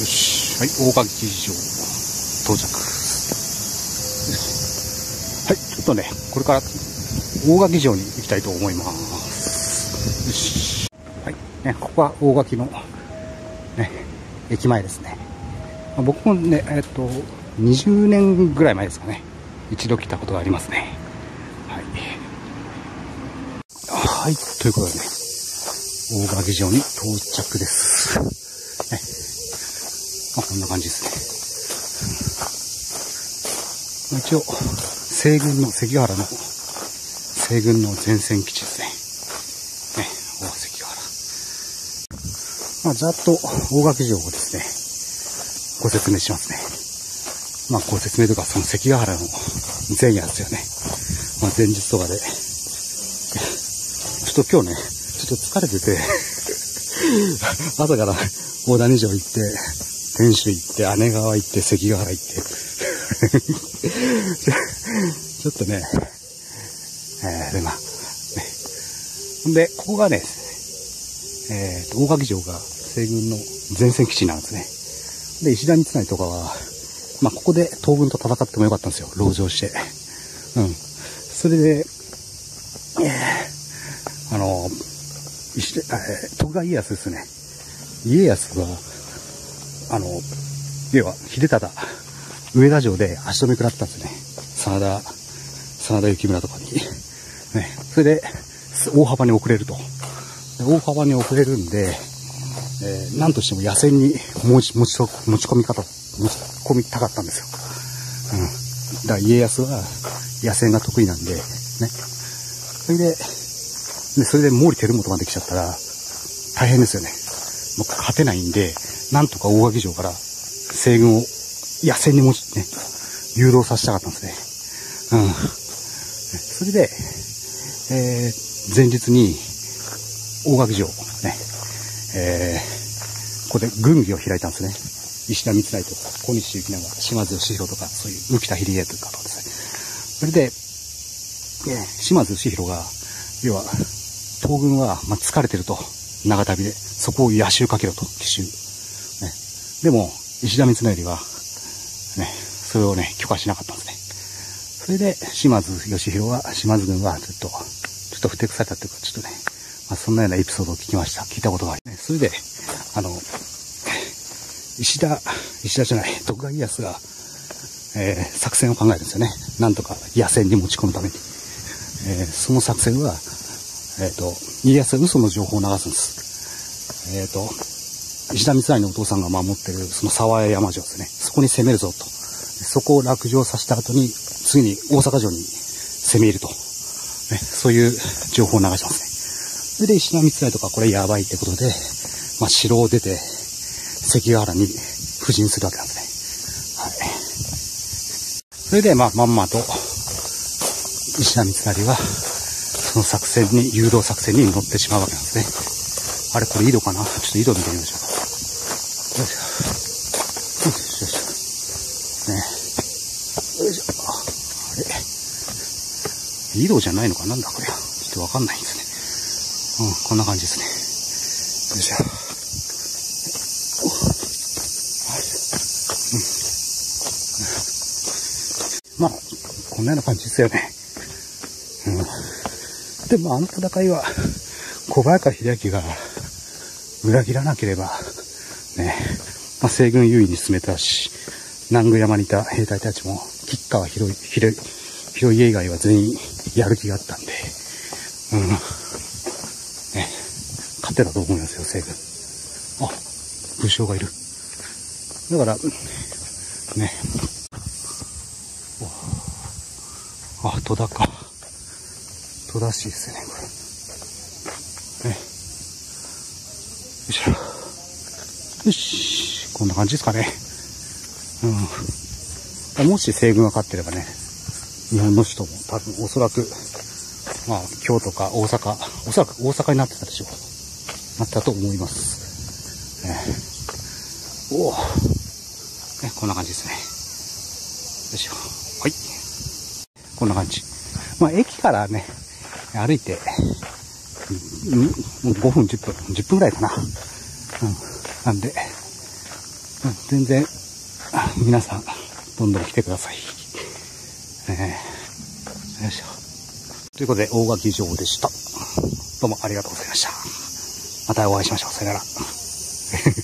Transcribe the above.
よしはい、大垣城到着。はい、ちょっとね、これから大垣城に行きたいと思います。よし。はい、ね、ここは大垣の、ね、駅前ですね。まあ僕もね、えっと、20年ぐらい。前ですかね。一度来たことがありますね。はい。はい、とい。うことでね、大垣城に到着です。ねまあ、こんな感じですね。一応、西軍の、関ヶ原の、西軍の前線基地ですね。ね、大関ヶ原。まあ、ざっと大垣城をですね、ご説明しますね。まあ、ご説明とか、その関ヶ原の前夜ですよね。まあ、前日とかで。ちょっと今日ね、ちょっと疲れてて、朝から大谷城行って、天守行って、姉川行って、関ヶ原行って。ちょっとね、えー、で、まあ、ね。ほんで、ここがね、えーと、大垣城が西軍の前線基地なんですね。で、石田三成とかは、まあ、ここで東軍と戦ってもよかったんですよ。籠城して。うん。それで、えーあの、石、えー徳川家康ですね。家康は、あの、要は、秀忠、上田城で足止め食らったんですね。真田、真田幸村とかに。ね。それで、大幅に遅れると。大幅に遅れるんで、えー、何としても野戦に持ち、持ち、持ち込み方、持ち込みたかったんですよ。うん。だから家康は野戦が得意なんで、ね。それで、で、それで毛利輝元まで来ちゃったら、大変ですよね。もう勝てないんで、なんとか大垣城から西軍を野戦に持ち、ね、誘導させたかったんですね。うん。それで、えー、前日に大垣城、ね、えー、ここで軍議を開いたんですね。石田三成とか、小西行長、島津義弘とか、そういう浮田秀家とかとですね。それで、ね、島津義弘が、要は、東軍は、まあ、疲れてると、長旅で。そこを野襲かけろと、奇襲。でも、石田三成は、ね、それをね、許可しなかったんですね。それで、島津義弘は、島津軍は、ちょっと、ちょっと不適されたっていうか、ちょっとね、まあ、そんなようなエピソードを聞きました。聞いたことがあり、ね。それで、あの、石田、石田じゃない、徳川家康が、えー作戦を考えるんですよね。なんとか野戦に持ち込むために。えーその作戦は、えっ、と、家康は嘘の情報を流すんです。えっ、と、石田三成のお父さんが守ってる、その沢屋山城ですね。そこに攻めるぞと。そこを落城させた後に、次に大阪城に攻め入ると。ね、そういう情報を流してますね。それで石田三成とかこれやばいってことで、まあ、城を出て、関ヶ原に布陣するわけなんですね。はい。それで、まあ、まんまと、石田三成は、その作戦に、誘導作戦に乗ってしまうわけなんですね。あれ、これ井戸かな？ちょっと井戸見てみましょう。よいしょ。よいしょ、よいしょ。ねよいしょ。あれ井戸じゃないのかなんだこれ。ちょっとわかんないんですね。うん、こんな感じですね。よいしょ。まあ、こんなような感じですよね。うん。でも、あの戦いは、小早川秀明が裏切らなければ、ね、まあ、西軍優位に進めたし、南宮山にいた兵隊たちも、吉川広い、広い、広い家以外は全員やる気があったんで、うん。ね、勝てたと思いますよ、西軍。あ、武将がいる。だから、ね、あ、戸田か。戸田市ですよね、これ。ね。よいしょ。よし。こんな感じですかね。うん。もし西軍が勝ってればね、日本の首都も多分おそらく、まあ、京都か大阪、おそらく大阪になってたでしょう。なったと思います。ね、おお。ね、こんな感じですね。よいしょ。はい。こんな感じ。まあ、駅からね、歩いて、5分、10分、10分ぐらいかな。うん。なんで、全然、皆さん、どんどん来てください。えー、よいしょ。ということで、大垣城でした。どうもありがとうございました。またお会いしましょう。さよなら。